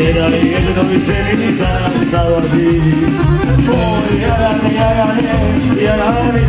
Era viviendo mi serenidad lanzado a ti Voy a darle, a darle, y a darle Era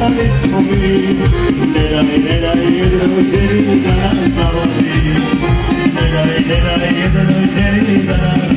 I, did I, did I, did I,